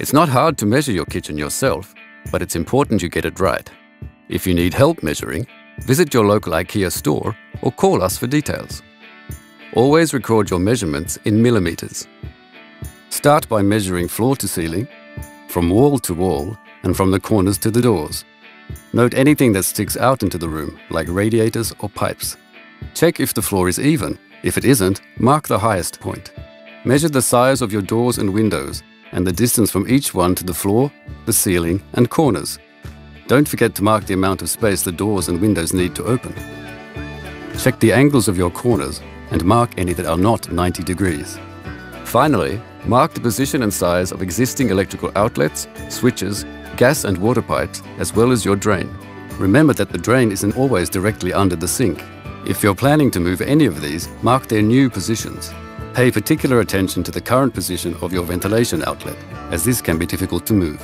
It's not hard to measure your kitchen yourself, but it's important you get it right. If you need help measuring, visit your local IKEA store or call us for details. Always record your measurements in millimetres. Start by measuring floor to ceiling, from wall to wall, and from the corners to the doors. Note anything that sticks out into the room, like radiators or pipes. Check if the floor is even. If it isn't, mark the highest point. Measure the size of your doors and windows and the distance from each one to the floor, the ceiling and corners. Don't forget to mark the amount of space the doors and windows need to open. Check the angles of your corners and mark any that are not 90 degrees. Finally, mark the position and size of existing electrical outlets, switches, gas and water pipes, as well as your drain. Remember that the drain isn't always directly under the sink. If you're planning to move any of these, mark their new positions. Pay particular attention to the current position of your ventilation outlet, as this can be difficult to move.